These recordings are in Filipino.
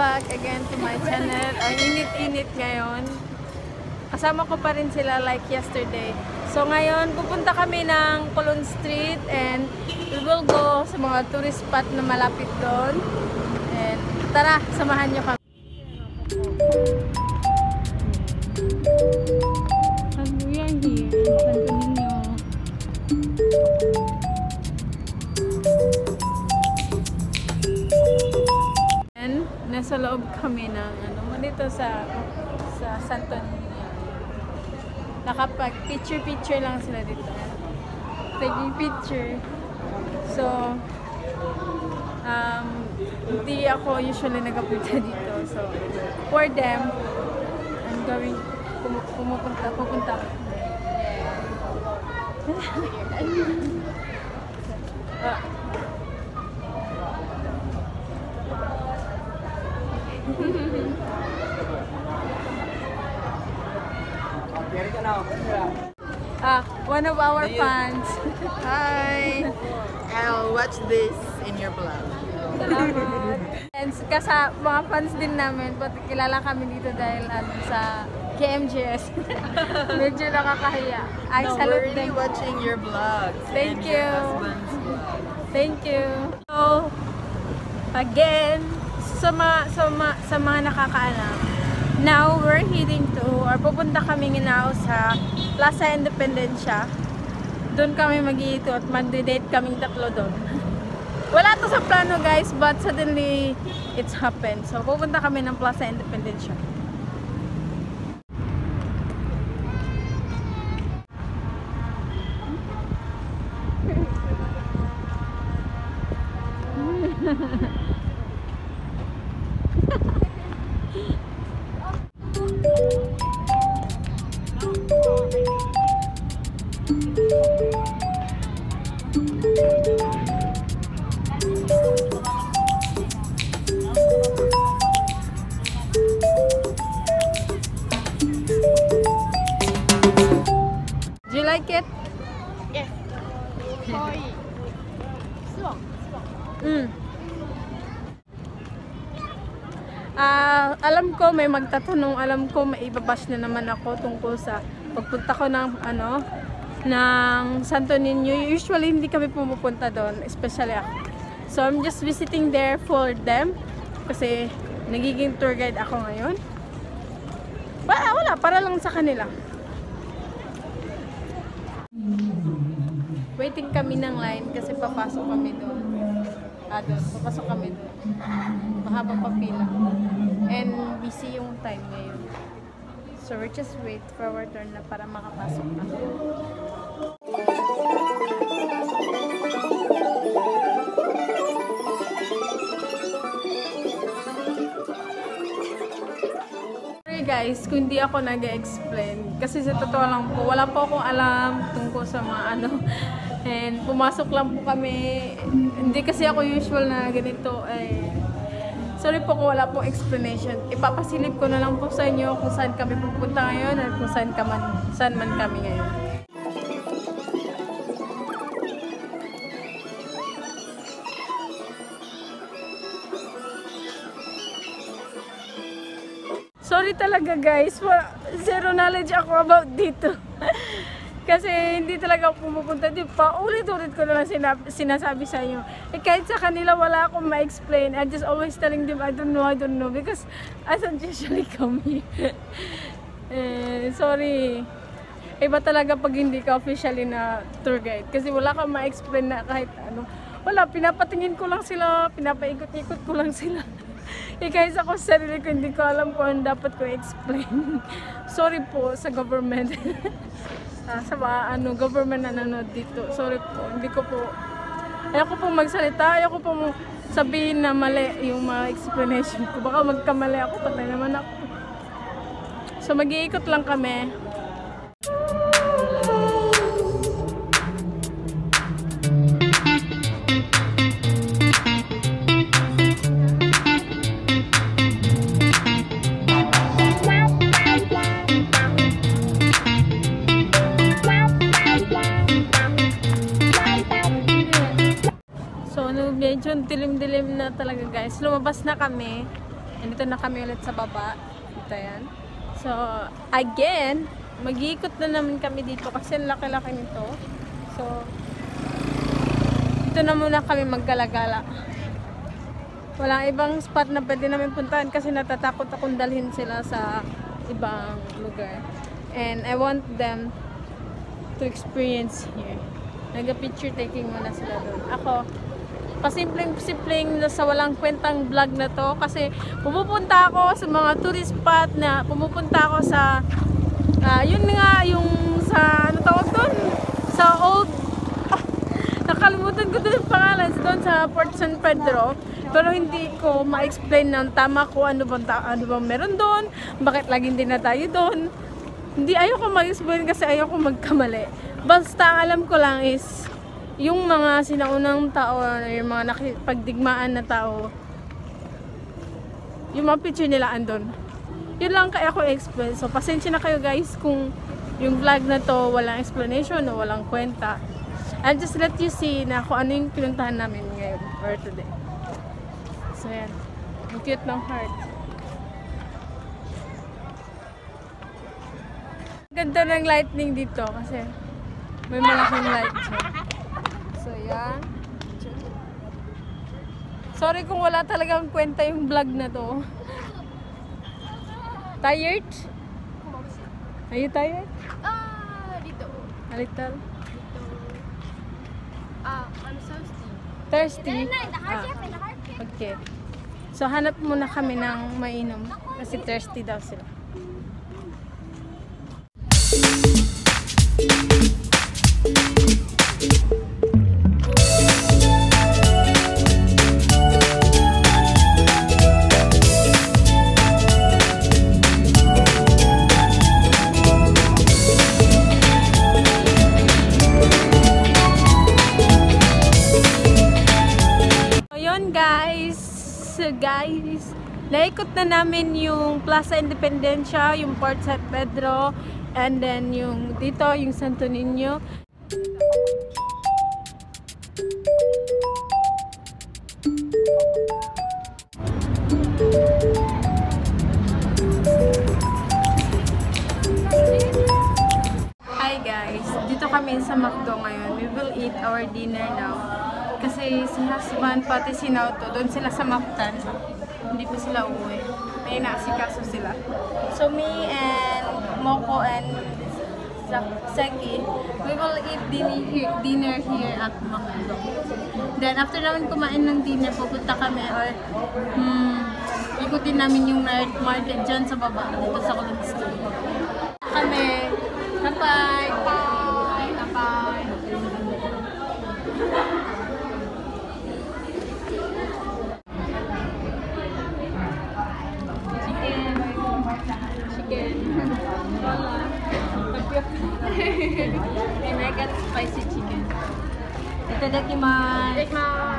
back again to my channel. Ang init-init ngayon. Kasama ko pa rin sila like yesterday. So ngayon, pupunta kami ng Colon Street and we will go sa mga tourist spot na malapit doon. And tara, samahan nyo kami. Pag we are here, nasa loob kami ng ano, dito sa sa Santo Niño. Nakapag picture-picture lang sila dito. Taking picture. So, um, hindi ako usually nagapunta dito. So, for them, I'm going, pum pumupunta, pupunta. Ah, ah, one of our fans. Hi! I'll watch this in your vlog. Salamat. And kasa mga fans din namin, but kilala kami dito dahil ano, sa KMJS. Medyo nakakahiya. I no, salute we're really them. watching your vlogs. Thank your you. vlog. Thank you. So, again, sa mga, sa mga, sa mga nakakaalam, now we're heading to, or pupunta kami now sa Plaza Independencia. Doon kami mag at mag-date kaming tatlo doon. Wala to sa plano guys, but suddenly it's happened. So, pupunta kami ng Plaza Independencia. Like it? Mm. Ah, alam ko may magtatanong, alam ko may ibabash na naman ako tungkol sa pagpunta ko ng ano ng Santo Niño. Usually hindi kami pumupunta doon, especially ako. So I'm just visiting there for them kasi nagiging tour guide ako ngayon. Wala, wala, para lang sa kanila. Waiting kami ng line kasi papasok kami doon. Ah, doon. Papasok kami doon. Mahaba pa pila. And busy yung time ngayon. So we're just wait for our turn na para makapasok na. Guys, kung hindi ako nag-explain. Kasi sa totoo lang po, wala po akong alam tungkol sa mga ano. And pumasok lang po kami. Hindi kasi ako usual na ganito. Eh, sorry po kung wala pong explanation. Ipapasilip ko na lang po sa inyo kung saan kami pupunta ngayon at kung saan, ka man, saan man kami ngayon. Sorry talaga guys, zero knowledge ako about dito. Kasi hindi talaga ako pumupunta dito. Paulit-ulit ko na lang sinasabi sa inyo. Eh, kahit sa kanila wala akong ma-explain. I just always telling them, I don't know, I don't know. Because I don't usually come here. eh, sorry. Iba talaga pag hindi ka officially na tour guide. Kasi wala kang ma-explain na kahit ano. Wala, pinapatingin ko lang sila, pinapaikot-ikot ko lang sila. Eh kahit ako sa sarili ko, hindi ko alam kung ano dapat ko explain. Sorry po sa government. Ah, sa mga ano, government na nanonood dito. Sorry po, hindi ko po, ayoko po magsalita, ayoko po sabihin na mali yung mga explanation ko. Baka magkamali ako, patay naman ako. So mag-iikot lang kami. Dilim-dilim na talaga guys. Lumabas na kami. Nandito na kami ulit sa baba. Ito yan. So, again, mag-iikot na naman kami dito kasi laki-laki nito. So, dito na muna kami maggalagala. Walang ibang spot na pwede namin puntahan kasi natatakot akong dalhin sila sa ibang lugar. And I want them to experience here. Nag-picture taking muna sila doon. Ako, pasimpleng-simpleng sa walang kwentang vlog na to. Kasi pumupunta ako sa mga tourist spot na pumupunta ako sa ah, yun nga yung sa ano tawag doon sa old ah, nakalimutan ko doon yung pangalan doon sa Port San Pedro. Pero hindi ko ma-explain ng tama ko ano bang, ano bang meron doon bakit laging din na tayo doon hindi ayoko mag-explain kasi ayoko magkamali. Basta alam ko lang is yung mga sinaunang tao, yung mga nakipagdigmaan na tao, yung mga picture nila andon. Yun lang kaya ko explain. So, pasensya na kayo guys kung yung vlog na to walang explanation o walang kwenta. I'll just let you see na kung ano yung pinuntahan namin ngayon or today. So, yan. Ang cute ng heart. Ganda ng lightning dito kasi may malaking light siya. So, yan. Sorry kung wala talagang kwenta yung vlog na to. Tired? Are you tired? Ah, dito. A little? Ah, ano thirsty? Thirsty? Ah, okay. So, hanap muna kami ng mainom. Kasi thirsty daw sila. So, So, guys, naikot na namin yung Plaza Independencia, yung Port San Pedro, and then yung dito, yung Santo Niño. Hi husband pati si Nauto, doon sila sa Mactan. Hindi pa sila uwi. May inaasikaso sila. So me and Moko and Seki, we will eat dinner here, dinner here at McDo. Then after namin kumain ng dinner, pupunta kami or hmm, ikutin namin yung night market dyan sa baba, dito sa Street kami. Kapay! Kapay! Kapay! Chicken. Chicken. Wala. Tapioca. And I got spicy chicken. Itadakimasu. Itadakimasu.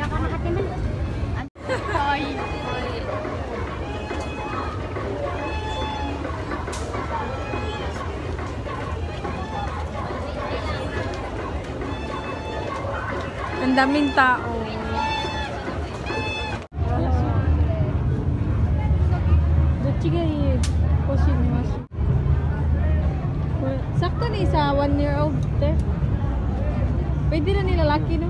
Kaya ka nakatingin. かわいい。Naila in color te. Pero tabi no nito ko. Kitty daw doon sa tudya. Oo, doon ako ako. Oy. Ya ka nakatiman. Oy. Ang daming tao. Dochigai koshimasu. Sakto ni sa one year old te. Pwede na nila laki no?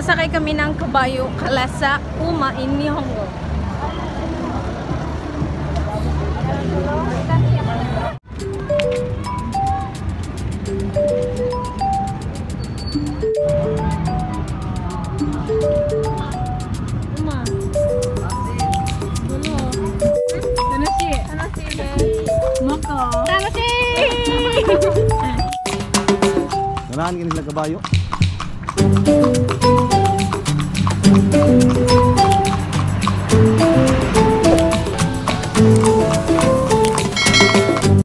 Sasakay kami ng kabayo kalasa Uma in Nihongo. Ganahan kini sila kabayo. Thank you.